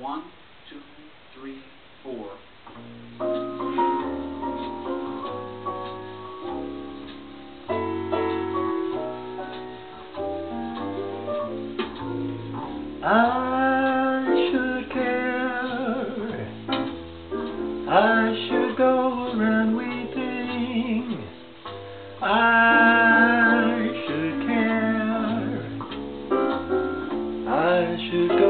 One, two, three, four. I should care. I should go around weeping. I should care. I should go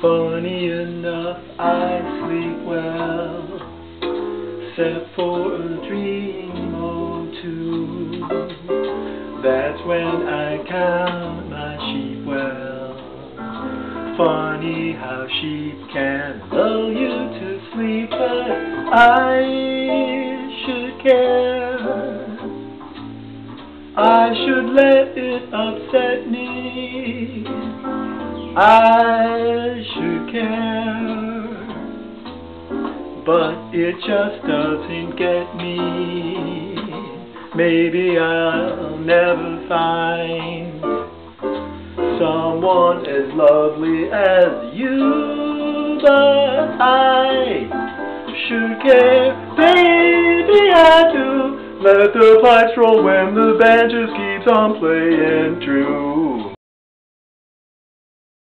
Funny enough, I sleep well, except for a dream or two. That's when I count my sheep well. Funny how sheep can lull you to sleep, but I should care. I should let it upset me. I But it just doesn't get me. Maybe I'll never find someone as lovely as you, but I should care, baby, I do. Let the pipes roll when the band just keeps on playing true.